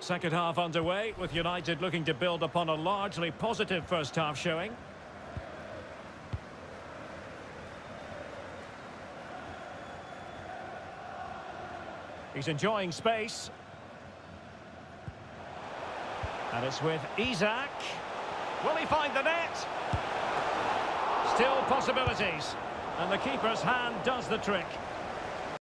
second half underway, with United looking to build upon a largely positive first half showing. He's enjoying space. And it's with Isaac. Will he find the net? Still possibilities. And the keeper's hand does the trick.